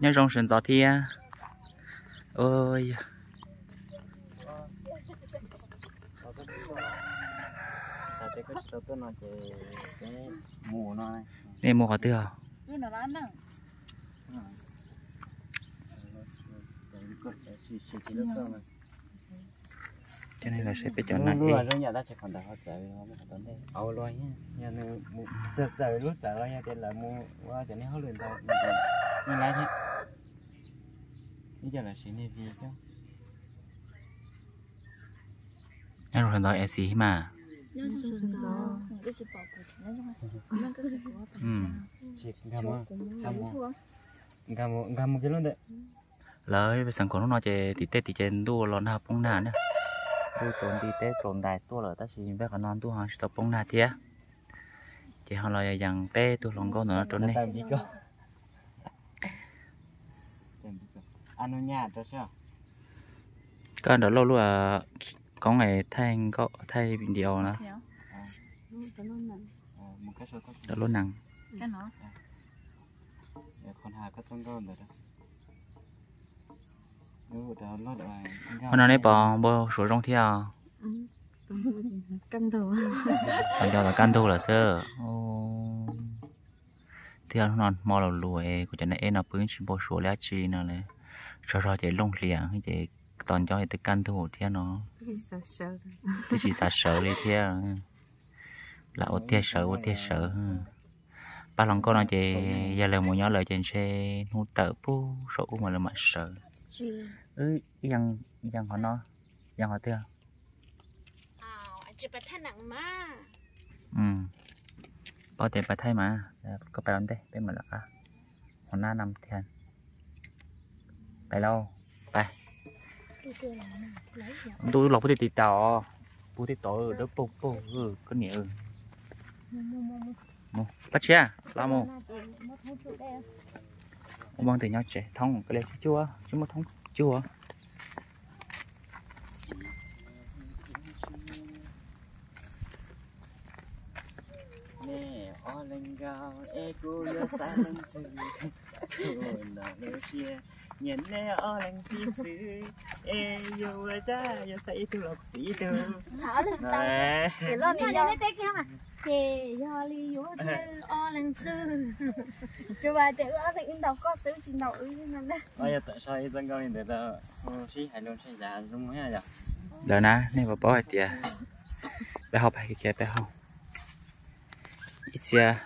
nhớ rong sườn gió thia ôi. Mù mua tiêu cứ nó lắm đó cho nên là sẽ phải chọn lại lúa rồi nhà ta chỉ còn đào chạy nó mới còn đấy ao loài nhá. Nhà nó mù giờ giờ lúc giờ rồi nhà tên là mù qua cho nên họ luyện tao như này thế. Bây giờ là xin đi gì chứ? Nhớ rong sườn gió xí mà. Nhớ xong sườn gió. Cái chỉ bảo của nó thôi nó cứ có ừ. chỉ cầm mà cầm mà cầm mà cầm một cái luôn đấy. Lời bây giờ còn nó chơi thì tết thì chơi đua lon ha bông nà nữa đua trốn đi tết trốn đại tua là ta chỉ biết cái non tu hàng sẽ bông nà thia chỉ họ là rằng tết tu lòng con nữa trốn đi ăn nhà cho sao? Cái đó lâu lúc là có ngày thay có thay bình điều nữa đó luôn nặng. Cái nó. Để con hà có trong con rồi đó. Hôm nay bỏ bơ số trong theo căng đầu còn cho là can thu là sơ. Ô. Theo nó non mò là lùi của cho nên em nó bướng chỉ bộ số lá chi nó là cho cho chạy lông liền chạy toàn cho tới can thu theo nó. Tôi chỉ sợ sợ đi theo là ô theo sợ ô theo sợ ba lần con nó chị giờ là một nhỏ lời trên xe nu tờ pu số mà là mà sợ chị ư yang yang họ nó yang họ theo à chị phải thay nặng mà. Ừ. Bao tiền phải thay mà. Có phải làm thế bên mà là cả họ na năm tiền phải lâu phải tôi kêu là lấy giờ tôi lọc cái tì tỏ bố tì tỏ ở đó bố bố ừ có nhẹ ừ. Mua mua mua mua. Mô bắt chia la mô mua thôi chỗ đây ông bằng từ nhau trẻ thông cái này chua chứ mà thông chua. Nè o lên gao e cô nhìn nè o lên si sư e yo cha yo say tu lộc sĩ tu thả lên tao? Nè. Để lên đi cho tết kia mà. Kề do li yo chơi o lần sư cho bà chạy ở thì in đầu có tứ chỉ đầu ý nên là ôi giờ tại sao dân con để ta ô xí hay luôn xí già luôn mấy à đời na nên vào bỏ hai tiền bé học hay kia bé học. Ít xe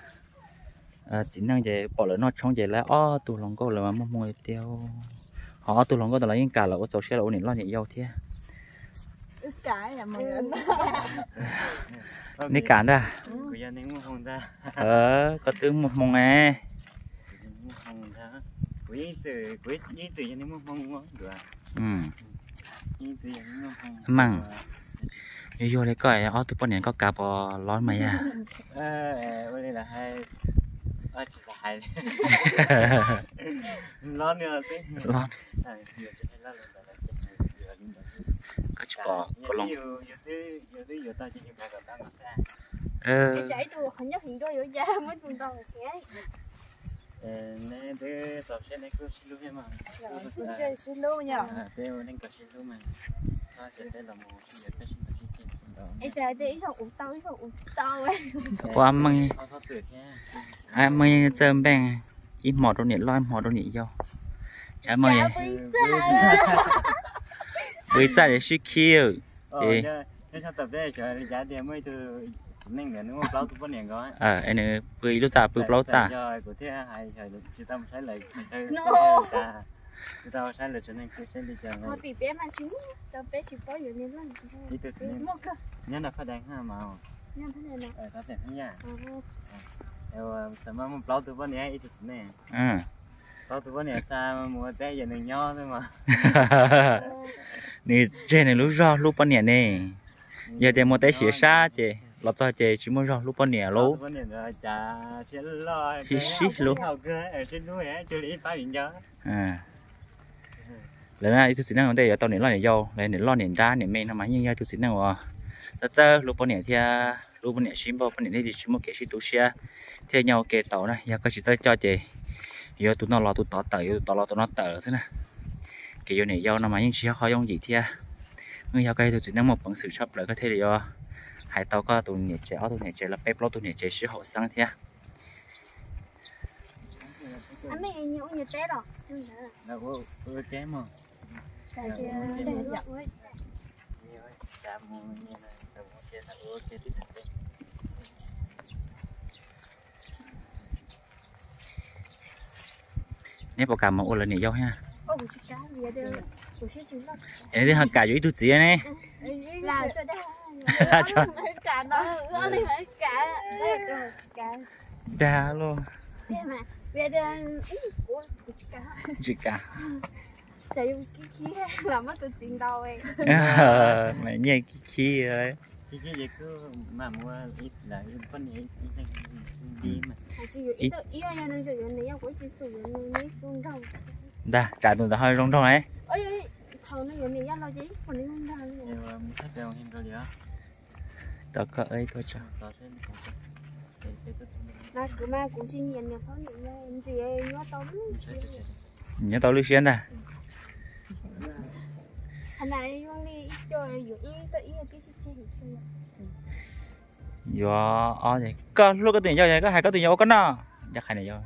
à chỉ năng về bỏ lỡ nó trong về là ó tụ lòng câu là mua mua tiêu. Họ tụ lòng câu là những cả là có cháu xe là ổn định lo nhẹ dâu thế cái là mọi người nấy cả ra. Ờ có tướng một nè. Ra của những sự của những sự gia đình mua không? Được ừ. Mua không Măng. vô vô lấy coi ó tụ bọn này có cả bò lón mày à. Ờ đây là hai ờ chỉ là hai lon nữa chứ à nhiều chứ lon có bò có lòng ờ. Cái chạy tôi không nhớ hiện đó rồi ra mới tuần tao một cái. Nè thứ tao sẽ này cứ xin luôn em mà tôi sẽ xin luôn nhở à thế mà nên có xin luôn mà. Tao sẽ đây là một được cái xin được xin đó. Em chạy đi ít không uống tao ít không uống tao ấy. Bò măng ai mới chơm bèn ít mỏ đâu nhỉ loi mỏ đâu nhỉ vô. Dạ, ai dạ, mới với ra để suy kêu thì ờ anh ấy với lúc già với lúc già. tao sai là cho nên cứ sai đi chàng rồi. Bị bé mà chú, tao bé chỉ có nhiều nên lắm. Đi từ từ. Nhớ ha màu. Nhớ phải đánh. Ờ, tao sẽ không nhà. Ờ, tầm mà báo tụi con này ít nè. Ừ. Báo tụi con này xa mà mua té giờ đừng nho thôi mà. Ờ. nè. Giờ thì một tay xỉa xa chị lọt cho chị chỉ con này là chả sẽ lo Xí xí luôn. học cơ ở trên núi ấy chưa đi phá biển gió à. Lần này tôi xin năng ở đây tàu này lo nhảy dâu lấy lo nhảy ra nhảy men mà nhưng tôi xin năng ở tất cả lúc bao nhiêu thì lúc bao nhiêu xin bao bao nhiêu thì chỉ một cái xin tu xe. Thì nhau cái tàu này giờ có chỉ tới cho chị? Giờ tụi nó lo tụi tỏ tờ tụi tỏ lo tụi nó tờ thế nè. Cái giờ này do nó mà những chiếc khó dùng gì thia. Người giao cây tụi nó một bằng sự chấp lại có thể là do hai tàu có tụi nhẹ chế tụi nhẹ chế là bếp lo tụi nhẹ chế sẽ hậu sang thia. Anh mấy anh nhậu như té rồi. Đâu có chế mà tại vì để giặt ấy chạm như này đâu có chế đâu có chế tiếp nếu bảo cảm mà ô lần này giao ha. Nó em đi hàng cả dưới tụi gì này. Là cho đây Cho- mấy cả mấy cả. Cả. Đa luôn. Về của chị cả chạy cái khí làm mất tự tin đâu ấy mày nghe cái khi này đi à này này đa trả tụi tao hơi rong rong ôi thằng nó này yêu lo gì còn nhận lên gì nhớ tao nhớ tao lưu xuyên này đi cho ý ý cái gì yo à vậy có lúc có tiền cho vậy có hai có tiền giao có nó chắc hai này giao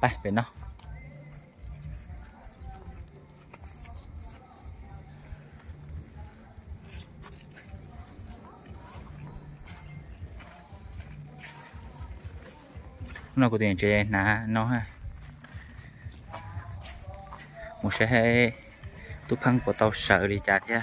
bài về nó nó có tiền chơi nà nó ha. Một sẽ tụi phăng của tàu sợ đi chả thế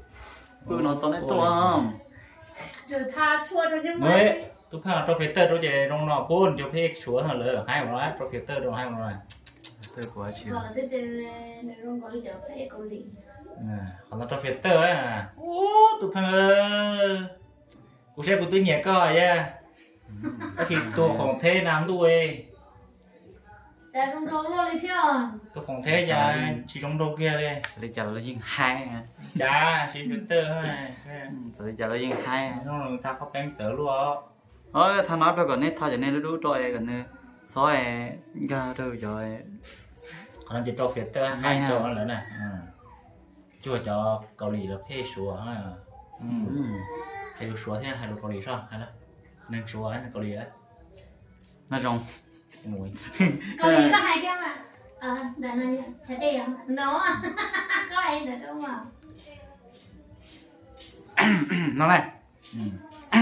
quả mấy đâu thuộc tao chỉ sáu nắng à một tu phăng à tu phăng chỉ sáu nắng có chuyện nhất là bữa trời nó mò cứ chào thế nào có được tuần đã chưa bữa nó tao đấy tuần rồi tha chua rồi nhưng mà mới tu phăng cho phê tơ cho về trong nọ phun cho phê chúa thằng lỡ hai một nói cho phê tơ trong hai một nói tôi quá chịu gọi là thế tên này không có giờ phải có lý còn là cho phê tơ ấy à ô tu phăng ơi cô sẽ của tôi nhẹ coi ya có khi tôi không thế nàng đuôi tại không đâu lo đi theo tôi không thế ya chỉ trong đâu kia đây sẽ đi chào là riêng hai à dạ chỉ phê tơ thôi. Sẽ đi chào là riêng hai à nó người ta có bánh chở luôn ôi thằng nói bây giờ nét thôi cho nên nó đu trôi gần nữa sói ga rồi rồi. Còn nó chỉ cho phía tơ hai chỗ nữa nè. Chùa cho cầu lì là phê sủa ha. Ừ. Hay là sủa thế hay là cầu lì sao? Hay là nên sủa hay là cầu lì đấy nó rong mùi có lý có hai cái mà. Ờ đợt này sẽ đi à nó có ai được đâu mà nó này.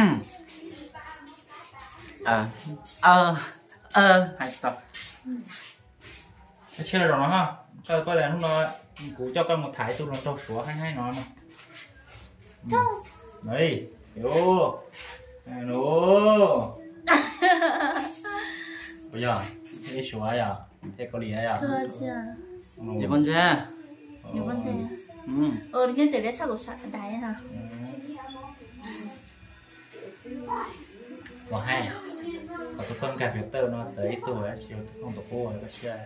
Ờ ờ ờ hai stop. Nó chơi rồi nó ha. Cho coi là lúc nó cụ cho con một thái tôi nó cho sủa hay hay nó mà. Đấy vô nó bây giờ thế sủa à? Thế cầu lì à? Thưa chưa chỉ con chưa nhiều con gì ừ. Ờ nhưng chỉ để sao cũng sợ đáy hả? Có hai Có tôi con cà phê tơ nó giấy tuổi chiều không tổ cô nó chưa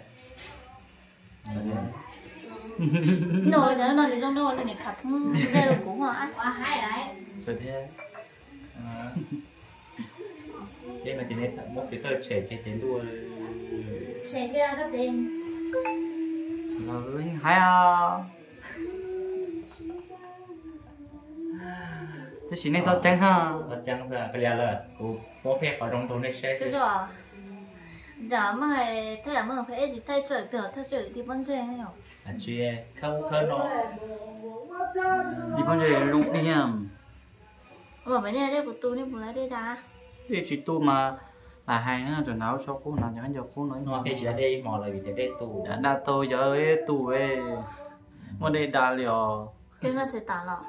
nồi đó nồi trong nồi là để khát không ra được cũng hả? Quá hay đấy. Rồi thế thế mà thì nên một cái tơ trẻ cái tiến đua sẽ ra cái gì? Rồi hai à. Thế xin nên sao trắng ha. Rất chẳng ra cái là là cô có phép vào trong tôi này sẽ thế rồi đó mà thế là mà phải đi thay trời tưởng thay trời đi bắn chơi hay không? Là chia không không nó đi bao giờ lụng đi nha mà mấy này đây của tôi nên muốn lấy đây đã thì chỉ tu mà là hai á rồi nào cho cô nào cho anh cho cô nói nó cái chỉ ở đây mò lại vì thế đây tù. Đã đa tôi giờ ấy tu ấy mà đây đa liều. Cái nó sẽ tả lọ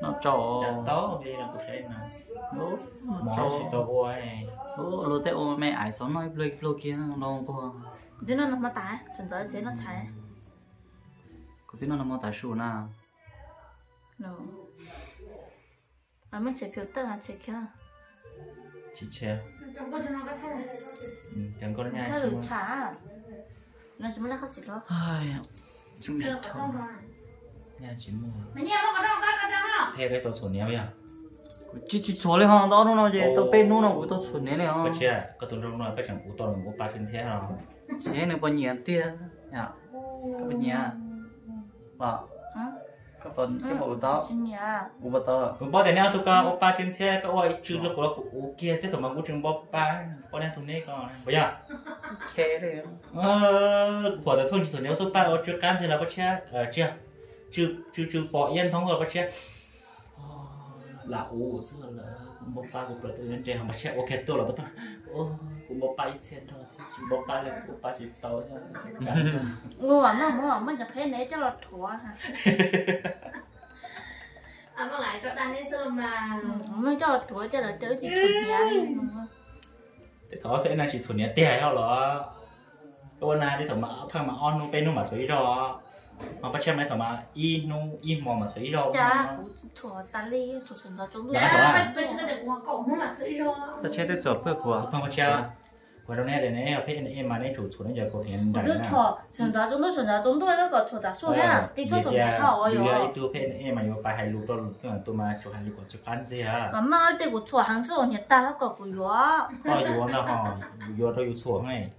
nó cho tốt đi là cũng sẽ nè Ủa, mỏ cho chỉ to qua này Ủa, lô tế ô mẹ ải cho nói lô lô kia nó vô thế nó nó tái chuẩn giờ chế nó cháy có tiếng nó nằm tại sủ nào no à mình chế phiếu tờ hả chế kia cái nha thay được trả. nó chúng là khát xịt đó ai chúng chưa mẹ có thở đâu rồi nha chỉ mua. Mày nghe nó có đâu có cái cái tổ số nhiều vậy chỉ chỉ cho lên hàng đó nó nói gì tao bên nó nó cũng tao chuẩn đấy này không chưa có tổ trong nó có chẳng cụ to là cụ ba chân xe rồi chế này bao nhiêu tiền. Nhá có bao nhiêu vợ có phần cái bộ đó chính nhà bộ bộ đó cũng bao tiền nào tụi con oppa trên xe có oi chứ lúc đó cụ kia tiếp tục mà cụ chừng bóp ba bao nhiêu tụi này còn bây giờ khe đấy ờ bỏ được thôi chỉ số nếu tụi ba ở chưa can gì là bắt xe ờ chưa? Chưa chưa chưa bỏ yên thông rồi bắt xe. Là u xưa là bóp ba bỏ từ nhân trẻ bắt xe. Ok tôi là ba. Ô bóp ba ít xe thôi bóp ba là bóp ba chỉ tàu nha ngu mà nó ngu mà mình chụp hết đấy cho là thua hả? À mà lại cho đàn lên sơn mà mình cho là thua cho là chữ chỉ chuẩn nhà thì thôi cái này chỉ số nhẹ tiền thôi là cái này thì thằng mà thằng mà on nó bên nó mà sấy rồi mà bắt xem này thằng mà y nó y mò mà sấy rồi cha thua ta li thua chuẩn giờ chúng Dạ, bây giờ được qua cổng mà sợi rồi tao chế tới chỗ phơi của không bắt qua đâu này để này ở bên em mà này chủ chủ nó giờ có tiền我 đại 就 na 错，选择中都选择中都那个错的数量，比做准备好我 giờ 有。 itu bên em mà yêu bài hay lụt đó lụt tức là tôi mà chủ hay lụt có chụp ăn gì à 妈妈对我错，杭州你带那个不有？ có yêu nó họ yêu đó yêu错ngay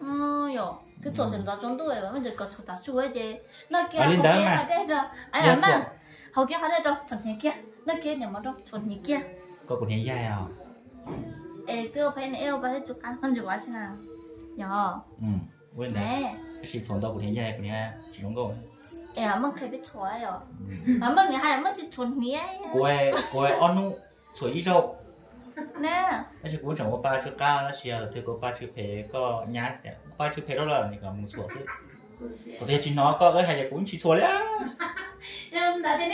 嗯哟，cái错选择中都的，我们就个错的数的啫。那个 À, 好 Linh 嘅 Đới mà. 好嘅咗，哎 Dạ 呀 错 妈，好嘅好嘅咗，存钱嘅，那个你冇咗存钱嘅。 có của nhà dài à 诶，个陪你我把它做干，跟住我先啦。有， ừ quên đấy 诶， cái chỉ số đó của nhà dài của nhà chỉ đúng rồi 哎呀，我开啲错啊又，啊乜你系乜啲存钱 cô ấy cô ấy on nu sủi đi đâu 呢？ 但是古整我爸去干那些，对我爸去陪个伢子，我爸去陪到了那个没错是， 도대체 너가 그 하자 군치 졸야. 나한테는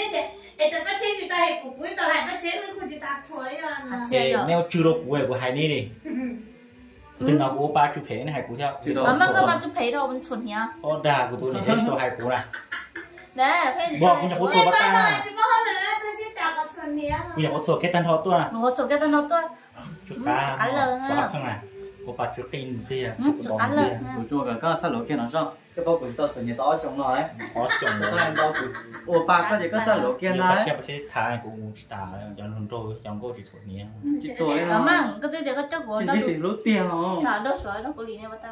애들 빠체 주다 했고 우리 또 빠체는 군치 다 졸야. 빠체 내가 주로 구해 뭐 하니 니. từ nó của ba chục phế này hai cú theo. Nó mang cho ba chục phế đâu bên chuẩn nhá. Ô đà của tôi này hết cho hai cú này nè phê bỏ cũng nhập bút số bắt ta. này cũng nhập bút số cái tên họ tôi này bút số cái tên họ tôi. Chúng ta. Cá lớn ha à, của ba chút tin gì à, Ừ, bóng lờ gì à, ha. của chùa cả các sát lỗ kia nó sao? Cái bao của tao sửa nhà tao xong rồi. Khó sống sao rồi. em đâu của ô ba có gì có sát lỗ kia sĩ bác sĩ thà cũng muốn chỉ tà, cho nên rồi trong cô chỉ thuộc nhé. chỉ rồi cảm nó ơn cái thứ cái chỗ của chỉ nó chỉ thì lỗ tiền không thả nó sửa nó của liền này bắt ta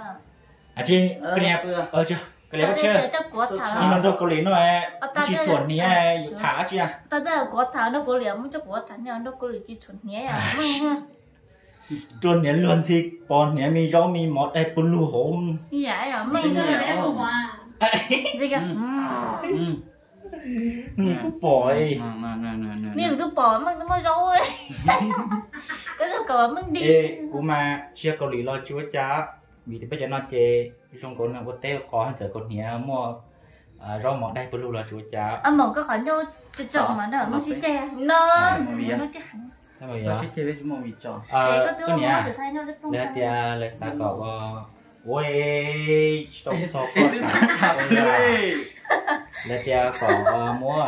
À chị, Ờ, cái này, ừ. ờ chưa, cái ta cái chỗ của nhưng mà đâu có lý nó à. Ta chỉ chuẩn nhé Ờ, thả chứ à ta đây của thả nó của liền một chỗ của thả nhau nó của liền chỉ chuẩn nhé à chuẩn nhé luôn thì bọn nhé mi rau mi mót đây bún lù hổ. Như vậy? À mình mình cứ nhẹ bé à gì cả mi cũng nè. nếu tôi bỏ mình nó mới rau ấy cái chỗ của mình đi. Cú mà chia cầu lý lo chúa cha vì thì bây giờ nó chê. Trong con nó có té có hơn giờ con nhé mua à, rau mót đây bún lù là chúa cha à một cái khoản cho chồng mà nó nó chỉ che nó nó chỉ hẳn. mà nó chỉ chơi với chúng mình cho để có cái để sao. tia lấy sao có ôi stop stop lấy tia có mua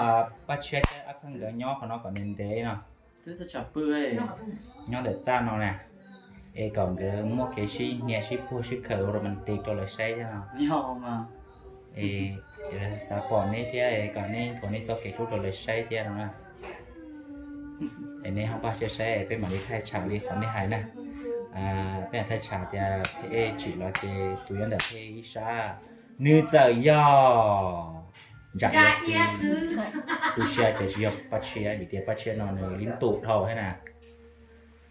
bắt chia áp thân gỡ nhỏ của nó còn nên thế nào. Thế sẽ chả bươi nó để ra nó nè. E còn cái mua cái gì nghe gì mua gì khởi romantic rồi lại say chứ nào. Nhau mà. E sao bỏ này thì e còn này thôi này cho cái chút rồi lại say thì nào nè này không bao giờ say e bên mà đi thay trà đi còn này hay nè. À bên thay trà thì e chỉ là cái tụi anh đã thay sa nữ giờ yo dạ dạ yes yes tu chia cái gì bắt chia bị tiền bắt chia nó nó lính tụ thầu hay nè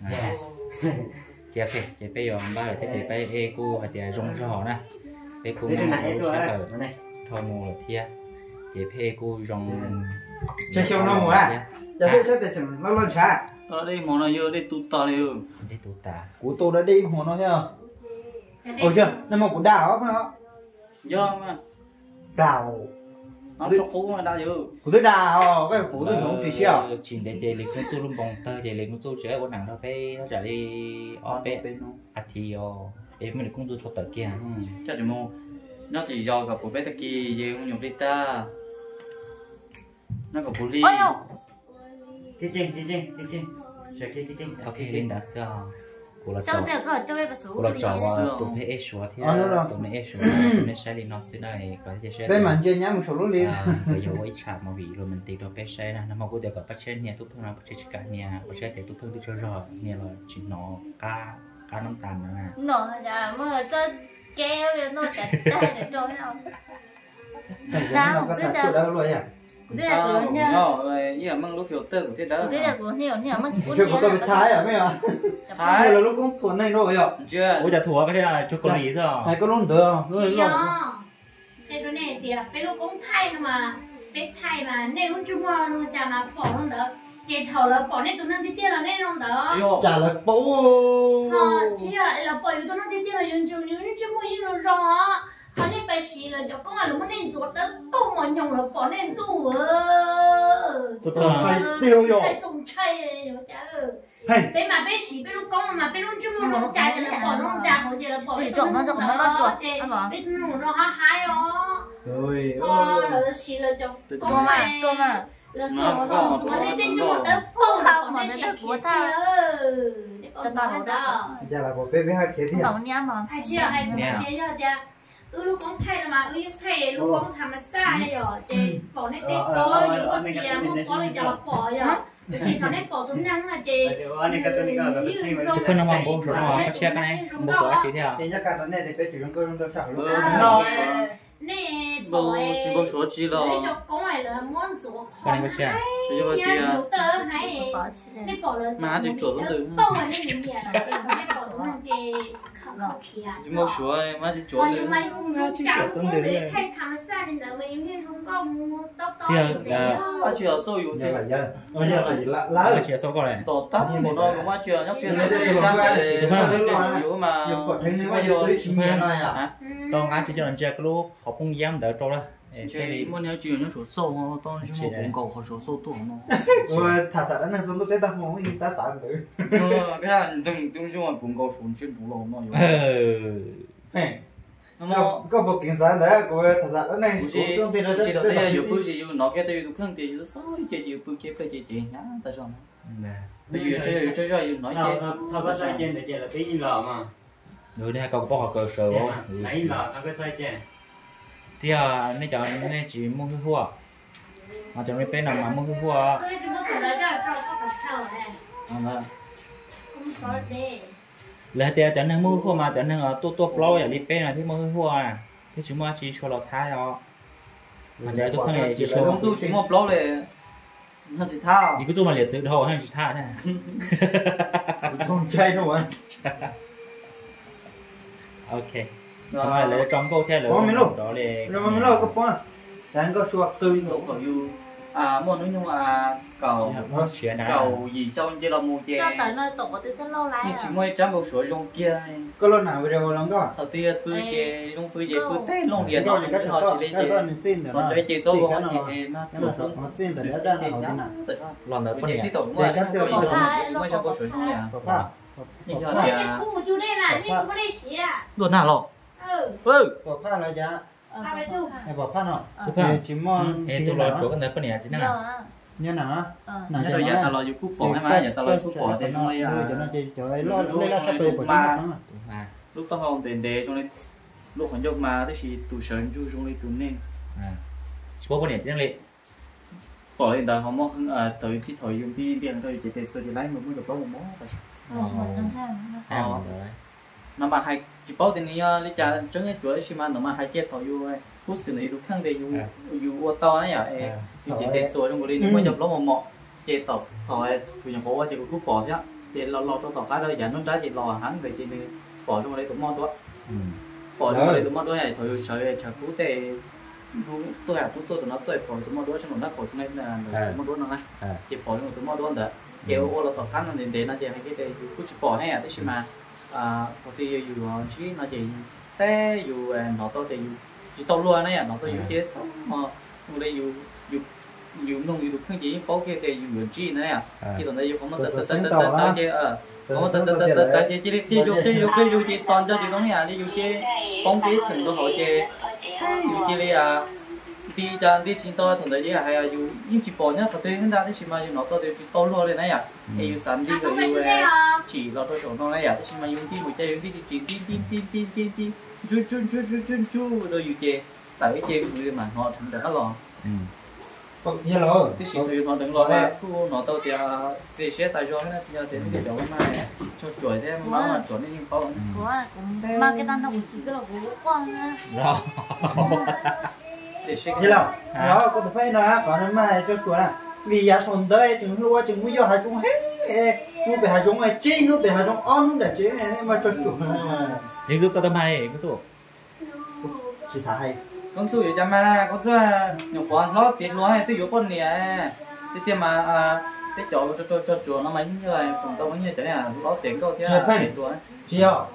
à. Chia kì chia bây giờ ba là thế thì bây e cu hay thì rong rò nè. E cu nó nó sẽ ở này thầu mù là thia chia pe cu rong Chơi siêu nó mù à? Giờ biết sẽ để chừng nó lên xa tao đây món này vô đây tụt tao đi đi tụ ta Cú tô đã đi một nó nhá Ồ chưa? Nó một cú đào á phải không? do mà Đào nó cho cú mà đau dữ cụ tôi đà họ cái cụ tôi không chỉ xíu chỉ để để lịch công tu luôn bồng tơ để lịch tu sẽ có nặng đâu phải nó trả đi ở bên à thì ờ em mình công tu cho tờ kia. Cho chúng mô nó chỉ do gặp của bé kỳ về không nhục đi ta. Nó gặp của ly ôi dồi cái trên cái trên cái trên sẽ cái cái trên ok linh đã sao của là sao trò từ có cho em số của là Ờ. tụi phải ép số thì Ờ, tụi mình ép số tụi mình sẽ đi nó sẽ này có thể sẽ bên mình chơi nhá một số lúc liền. À bây giờ quay chạm mà vì rồi mình tìm được bé xe này nó mà có được gặp bắt xe nhà tụi phương xe cả nhà. Bắt xe để tụi phương đi chơi rồi. Nhà là chỉ nó cá cá nông tàn nè. Nó dạ mà cho kéo rồi nó chặt tay để cho nó thật sự rồi à thế là của nha nó ý là mang lúc của thế đó của thế là của nhiều nhiều mà của chưa có tôi thái à mấy à Thái. là lúc cũng thuần này rồi à chưa. Ôi giờ thua cái này là chocolate rồi. Hay có luôn được. Luôn chị rồi nhá cái đứa này thì cái lúc cũng thay mà. Cái thay mà nên luôn chưa mua luôn chả mà bỏ luôn đó chị thầu là bỏ nên tụi nó đi tiêu là nên luôn đó Yo. trả lời bố. Họ chỉ là là bỏ tụi nó đi tiêu là dùng dùng dùng chưa mua rồi họ nên phải xí là cho con là lúc nên chuột đó bông mà nhung là bỏ nên tủ ơ. Tôi phải tiêu rồi chạy tung chạy rồi chả hay bên mà bên xí bên lúc con mà bên lúc chưa mua luôn chạy thì là bỏ luôn chạy hồi giờ là bỏ Thì trộm nó trộm nó bắt chuột, bỏ. bên lúc nó há hai ó rồi Ờ, là xí là cho con mà, này tôm mà. là sửa mà không xuống lên trên chỗ một đất bông là mà nó lên đất của ta. Ta con ta nó đó giờ là có bé bé hai kế thì bảo nha mà. Hai chia hai cái Nè. gì đó cha ừ lúc con thay là mà ừ thay lúc con làm mà sai rồi. Chị bỏ nét đẹp đó lúc con thì muốn có là giờ bỏ rồi chị thằng nét bỏ tụi năng là chị phương nó mong bố số nó xe cái này bố số chỉ theo thì nhắc cả này. Thì bé chủ chúng tôi đâu sao luôn. Ừ. nó nè bố bỏ chỉ bố số để lo. Cho con này là muốn chỗ chỉ cho bà nhà đầu tư hay bỏ chị nét bỏ là Má chị chuột nó từ. bao ngày nên là chị nét bỏ tụi năng chị không không kia chỉ bố số ấy má chỉ chuột Ôi, nữa nhưng mà dùng chảo cũng để thay thằng xa đến đó mình hay dùng con mua tóc to Thì, để à, má chỉ ở sâu yếu giờ tiền là giờ bây giờ là gì lá lá bắt xe số con này. Tổ tóc của nó của má chỉ ở nhóc tiền Đây, đấy đây, ra đây, để đây, sao đây, cái đây, chuyện đây, yếu mà. Dùng cột hình chỉ như bao bây giờ giờ tôi chỉ tôi chỉ chơi cái đó cái chơi đi muốn nhớ chuyện nhớ số sâu nó to chứ một bụng cầu họ số sâu tuổi nó rồi thật thật anh sống tôi thấy ta muốn ta sợ tử cái là đừng đừng chung là bụng cầu xuống trên đủ lỗ nó có một cảnh sát đấy của thật thật anh này chỉ công ty nó chỉ là đây là bố chỉ nó cái đây cũng không tiền nó sao chơi nhiều bố kia bây giờ chị nhá ta cho nó. Bây giờ chơi chơi chơi nói chơi thôi, có sai trên thì chị là tí lò mà. Rồi đây câu bao cơ sở Dạ. mà, nãy lò nó có sai trên thì à nên chọn nên chỉ mua cái hua. Mà chọn mấy bên nào mà mua cái hua. À là là thì chọn nên mua hua mà chọn nên ở tu tu lâu vậy đi bên là thì mua cái hua à. Thì chúng ta chỉ cho lọt thai đó. Mà giờ tôi không hề chỉ cho tu chỉ một lâu này. Hơn chỉ cứ tu mà liệt tự đầu hơn chỉ thao thế à. không chơi đâu anh ok rồi lấy trong câu theo Có mấy lúc? đó là rồi mà nó có bao anh có suy tư cầu cầu yêu à muốn nói nhưng mà cầu chuyện nào cầu gì sau như là mua chè sao tới nơi tổ từ thế lâu lại nhưng chỉ à mới trăm bộ số trong kia có lần nào video lần đó đầu tiên bự chè trong bự chè bự tết long liền có nó những cái họ sự chỉ cái lấy đó chè mình xin được còn nó cái chè số Chỉ của cái họ nào- thì nó cái nào nó xin từ đó ra là họ nào lần đầu Bây có giờ gì chỉ tổng Thì ngoài các tiêu trong chuẩn mới trong bộ số trong nhà có phải nhưng我 mà 这姑就那了，你怎么来洗啊？ luôn nào lọ 哦， Ừ. Bỏ pha là giá. Pha. Bỏ pha nào. Chú pha. Ừ. Chỉ mòn. Ừ. Ê, tôi lo chỗ cái này bên này chỉ nè. Nhớ nè. Nhớ rồi giá tao lo mà, giờ tao lo giúp bỏ thì xong rồi. Nó à, chỉ trời ơi, lo lấy ra cho bề bỏ chú nó. Lúc tao không tiền đề cho nên lúc còn giúp mà thì chỉ tụ sơn chú xuống đi tụ nên. À. Chú bỏ bên này chỉ. Bỏ lên tao không mong ờ, không à tới chỉ thôi dùng đi điện thôi chỉ để sơ thì lấy một mũi được bao một món. Ờ. Nó bằng hai chỉ bảo tiền này lấy trả trứng cái chuối xí mà nó mà hai kết thời yêu hút xử lý lúc khăn để yêu yêu ô to này à thì chỉ để sửa trong cái đi mới nhập lỗ một mọ chỉ tập thời tụi nhà phố chỉ có cúp bỏ chứ. Chỉ lo lo cho tao cái đó giờ nó trái chỉ lo hắn về chỉ bỏ trong đây tụi món đó ừ. Bỏ trong đây tụi món đó này thời sợi chả phú tệ tôi à tôi tôi nó tôi bỏ tụi món đó trong nó bỏ trong đây là tụi món đó nó này. Chỉ bỏ trong tụi món đó đó chỉ ô là tao khăn nó đến đến nó chỉ hay cái đây cứ chỉ bỏ này à thế mà à có thể dù chỉ nó chỉ té dù nó tôi thì chỉ tôi luôn này nó tôi dù chế sống mà người đây dù dù dù nông dù không chỉ bao kia thì dù người chỉ này à. Khi tận đây dù có mất tận tận tận tận chế ờ có mất tận tận tận tận chế chỉ khi dù khi dù khi dù chỉ toàn cho chỉ có này à đi dù chế công việc thành tôi họ chế dù chế đi à đi ra đi chín to thằng đấy hay là yêu yêu chỉ bỏ nhá phải tên ra đi chỉ mà yêu nó to thì chỉ to lo lên này à. Yêu sẵn đi rồi yêu chỉ lo to chỗ nó này à. Chỉ mà yêu đi một chơi đi chỉ đi đi đi đi đi đi chú chú chú chú chú chú rồi yêu chơi tại cái chơi người mà họ thằng đó lo. Còn như là cái gì thì nó đừng lo ha cô nó tao thì sẽ sẽ tại do này thì cái điều mà. Cho chuỗi thế mà mà chuỗi nên của cũng mà cái tao nó cũng chỉ cái là của con rồi như là nó có thể phải nói còn nó mà cho chuột à vì giá phần tới chúng lúa chúng mới do hai chúng hết nó bị hai chúng này chi nó hai chúng on nó để chế mà cho chuột những lúc tao mai cái tụ chỉ thả hay. Con su cho mà là con su nhiều con nó tiền nó hay tôi yếu con nè. Thế tiền mà cái chỗ cho cho cho chuột nó mấy như vậy phần tao mấy như thế này nó tiền câu thế là tiền chuột chỉ không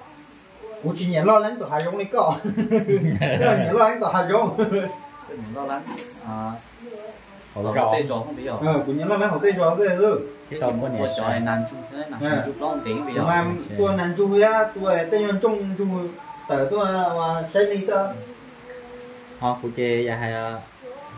cú chỉ nhận lo lắng tụi hai chúng này có nhận lo lắng tụi hai chúng mình lo lắng à họ họ rõ tê trò không bây giờ ờ cú nhận lo lắng họ tê cho cái rồi cái tôm có một nhà trò này nàn chung thế nàn chung không tiếng bây giờ mà tôi nằm chui á tôi tên nhân chung chung tới tôi xây đi sao họ phụ chế và hay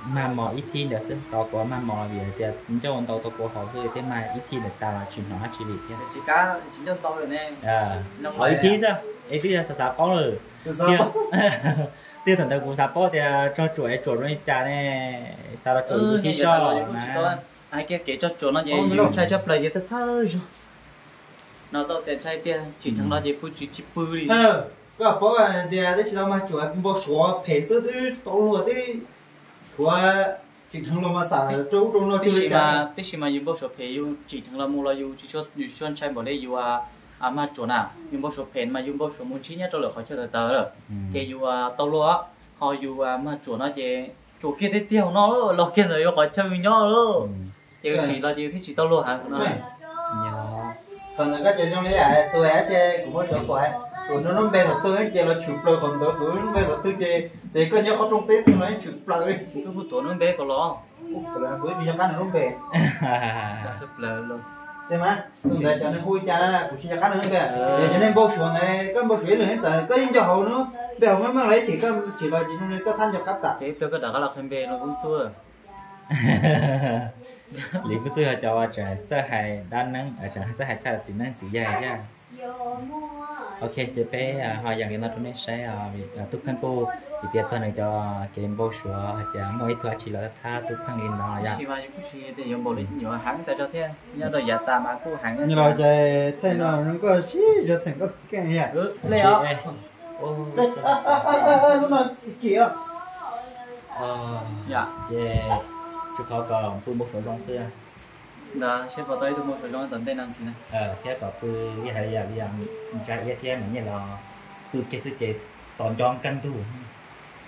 mà mò ít thiên được xin tao có mà mò gì thì cũng cho ông tao tao có họ thôi thế mà ít thiên được tao là chuyện nó chỉ đi thế chỉ cá chỉ nhân to rồi nè. À Nông ở ít thiên sao ít thiên là sao có rồi. Sao tiêu thần đầu cũng sao có thì cho chuỗi chuỗi nó cha này sao là chuỗi ừ thì thì cho cho mà. chỉ ai kia kể cho chỗ nó gì dùng chai chấp lại vậy thôi rồi. Nó tao tiền chai tiền chỉ thằng nó gì phụ chỉ chỉ bự đi. Ờ có bảo là đi đấy chỉ mà chuột bao số phê sơ đi tàu lúa đi của chỉ thằng lo mà xả trâu trâu nó cả mà tí mà dùng bao số phê dùng chỉ thằng là mua là dùng chỉ cho dùng cho chai bỏ đây dùng à à mà chỗ nào dùng bao số phê mà dùng bao số muốn chi nhá cho là khỏi cho giờ rồi cái à tàu lúa họ à mà chỗ nó gì chỗ kia thế tiêu nó rồi lo. Kia rồi khỏi chơi với nhau rồi cái chỉ là gì thì chỉ tàu lúa hả nó còn là các chị trong đấy à tôi á chơi cũng có số của ai tụi nó nó bê thật tôi ấy chơi là chụp rồi còn tụi tụi nó bê thật tôi chơi chỉ có nhớ có trong tết tôi nói chụp rồi cái bút tổ nó bé có lo. Là bữa gì cho cá nó bê là sắp lờ luôn thế mà tôi thấy cho nên vui cha là cũng chỉ cho cá nó bê để cho nên bao số này các bao số là hết giờ có những cho hậu nữa bê hậu mới mang lấy chỉ có chỉ là chỉ nên có tham cho cắt tạ cái biểu cái đó là phần bê nó cũng xua lý bút tôi cho trẻ sẽ hay đa năng ở trẻ sẽ hay cha là chỉ năng chỉ dài nha ok chị bé họ dành cái nó trong này sẽ vì túc khăn cô. Thì bây giờ này cho cái bao số chả mỗi thứ chỉ là tha túc khăn lên đó ya chỉ mà những cái gì thì dùng bộ lịch nhỏ hãng tại cho thế? Nhớ rồi giả tà mà cô hãng như là chơi thế nào nó có xí rồi thành có cái này à? Chị lấy ó ơi Đây, à, à, à, à, lúc nào kìa ờ dạ. yeah. Chú họ còn tôi một số trong xưa đó sẽ vào tới tôi một số trong tận đây năng gì này. Ờ thế có tôi cái hay là bây giờ trái ít thêm như là tôi cái sự chế toàn cho căn tu.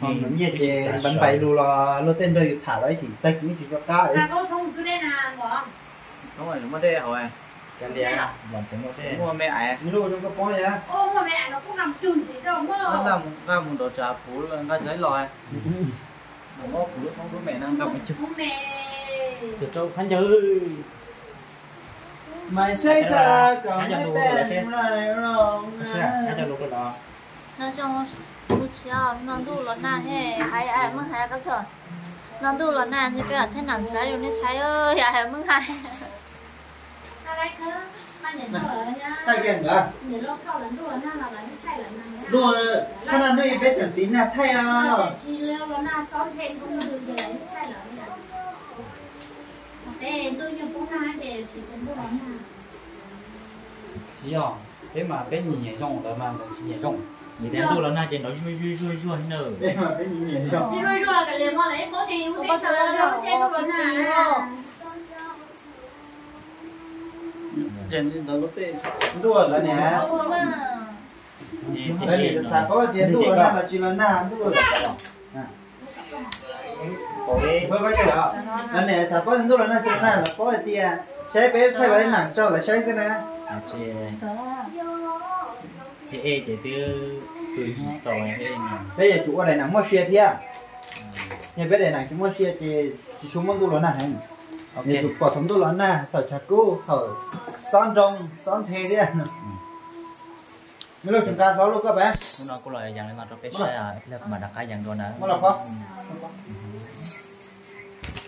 Những gì thì bánh bày luôn là lúc tên đây thả đấy thì tay cũng chỉ cho cá ấy. Là có thông cứ đây là bỏ. Đúng rồi đúng rồi cái này làm tính có thế rồi mẹ ai như lúc trong cái bó này á ô mà mẹ nó cũng làm chùn gì đâu nó mơ là một cái một đồ trà phủ là cái giấy lòi một phủ không có mẹ năng gặp một chút. không mẹ từ châu khán chơi mày xoay xa còn cái luôn rồi tên này rồi hãy cho lúc đó. Nó trong bút chiếu nó tu là na he hay ai mất hay các chuyện nó tu là na thì bây giờ thế nào? Sai rồi nên sai ơi ai mất hay thay cái nữa. Rồi khả năng đây biết chuẩn tín là thay à chỉ à thế mà bé nhìn nhẹ trong đó mà chỉ nhẹ trong như thế tôi là na trên đó vui vui vui vui nữa đây mà cái nhìn cho đi rồi rồi là cái liền con lấy có tiền có tiền đâu trên tôi là trên đó lúc tê đua là nè. Đây là sao có tiền đua là mà chỉ là nam đua Ôi, bữa bác cái. Lần này sao có lúc nó chơi này là có gì à? Trái bé thay vào nặng cho là trái thế này. À chị. Thế ê chị tư từ tàu chủ ở đây nắng mua xe thì à? Nhà bé đây nắng chúng mua xe thì chúng mua đồ này. Ok. Nhà chủ bỏ thấm đồ lớn nè, thở chặt cú, thở son rồng, son thế đấy à. Nếu ừ. lúc chúng ta các bé. Nó có lời rằng nó cho cái xe là mà đặt dạng đồ này. Mà là không? Ừ.